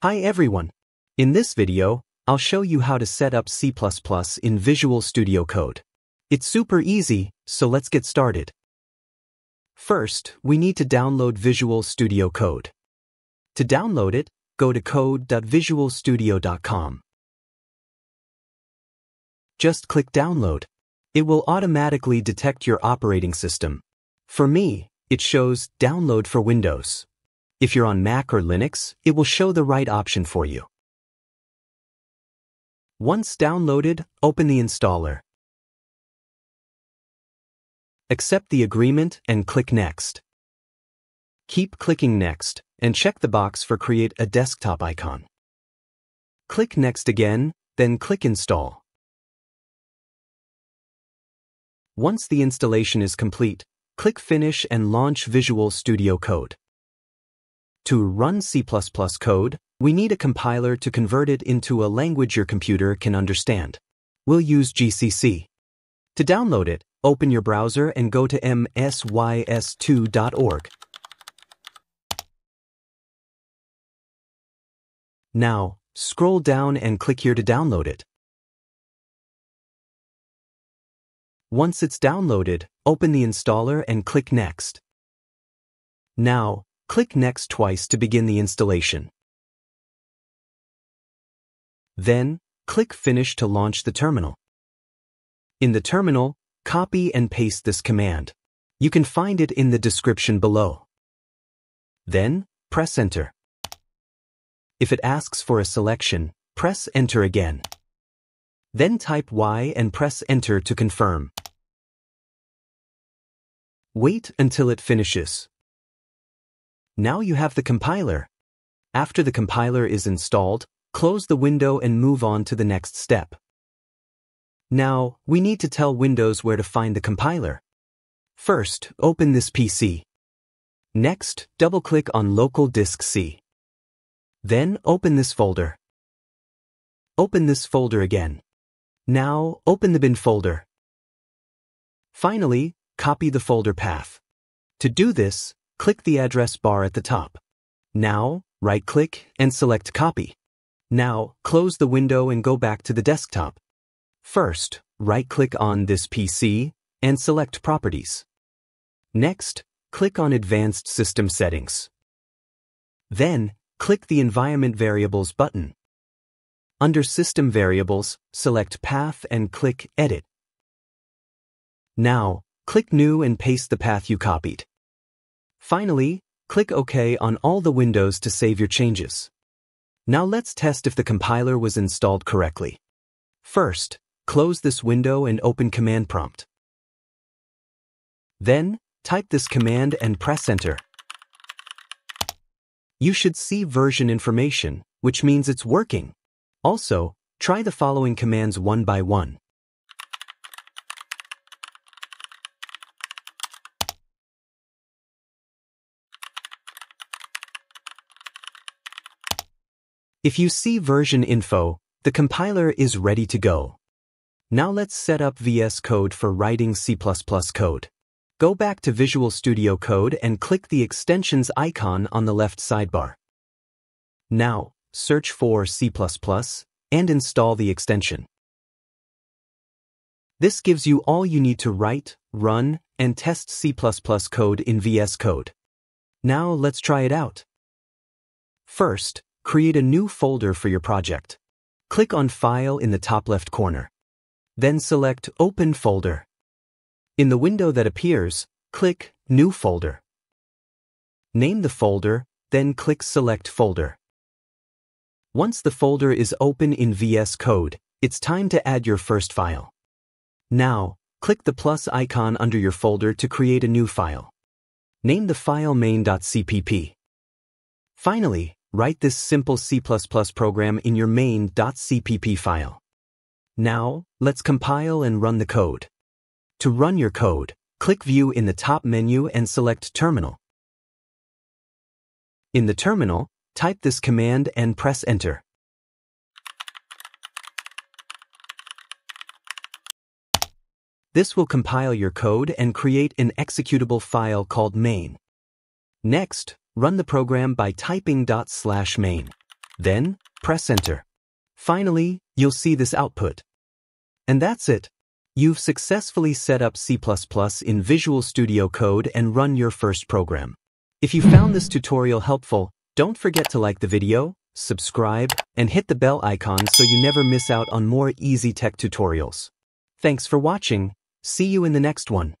Hi everyone! In this video, I'll show you how to set up C++ in Visual Studio Code. It's super easy, so let's get started. First, we need to download Visual Studio Code. To download it, go to code.visualstudio.com. Just click Download. It will automatically detect your operating system. For me, it shows Download for Windows. If you're on Mac or Linux, it will show the right option for you. Once downloaded, open the installer. Accept the agreement and click Next. Keep clicking Next and check the box for Create a desktop icon. Click Next again, then click Install. Once the installation is complete, click Finish and launch Visual Studio Code. To run C++ code, we need a compiler to convert it into a language your computer can understand. We'll use GCC. To download it, open your browser and go to msys2.org. Now, scroll down and click here to download it. Once it's downloaded, open the installer and click Next. Now, click Next twice to begin the installation. Then, click Finish to launch the terminal. In the terminal, copy and paste this command. You can find it in the description below. Then, press Enter. If it asks for a selection, press Enter again. Then type Y and press Enter to confirm. Wait until it finishes. Now you have the compiler. After the compiler is installed, close the window and move on to the next step. Now, we need to tell Windows where to find the compiler. First, open this PC. Next, double-click on Local Disk C. Then, open this folder. Open this folder again. Now, open the bin folder. Finally, copy the folder path. To do this, click the address bar at the top. Now, right-click and select Copy. Now, close the window and go back to the desktop. First, right-click on this PC and select Properties. Next, click on Advanced System Settings. Then, click the Environment Variables button. Under System Variables, select Path and click Edit. Now, click New and paste the path you copied. Finally, click OK on all the windows to save your changes. Now let's test if the compiler was installed correctly. First, close this window and open Command Prompt. Then, type this command and press Enter. You should see version information, which means it's working. Also, try the following commands one by one. If you see version info, the compiler is ready to go. Now let's set up VS Code for writing C++ code. Go back to Visual Studio Code and click the extensions icon on the left sidebar. Now, search for C++ and install the extension. This gives you all you need to write, run, and test C++ code in VS Code. Now let's try it out. First, create a new folder for your project. Click on File in the top left corner. Then select Open Folder. In the window that appears, click New Folder. Name the folder, then click Select Folder. Once the folder is open in VS Code, it's time to add your first file. Now, click the plus icon under your folder to create a new file. Name the file main.cpp. Finally, Write this simple C++ program in your main.cpp file. Now, let's compile and run the code. To run your code, click View in the top menu and select Terminal. In the terminal, type this command and press Enter. This will compile your code and create an executable file called main. Next, Run the program by typing dot slash main. Then, press enter. Finally, you'll see this output. And that's it. You've successfully set up C++ in Visual Studio Code and run your first program. If you found this tutorial helpful, don't forget to like the video, subscribe, and hit the bell icon so you never miss out on more easy tech tutorials. Thanks for watching. See you in the next one.